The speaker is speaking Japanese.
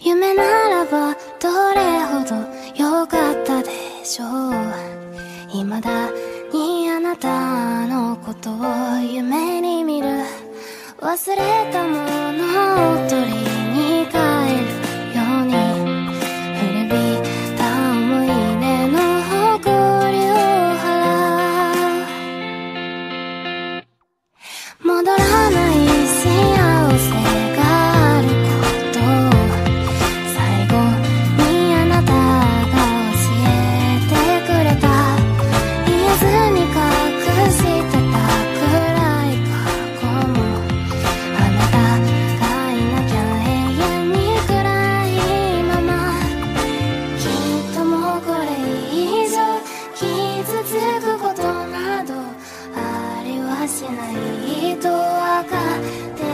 夢ならばどれほど良かったでしょう。未だにあなたのことを夢に見る。忘れたものつくことなどありはしないと分かって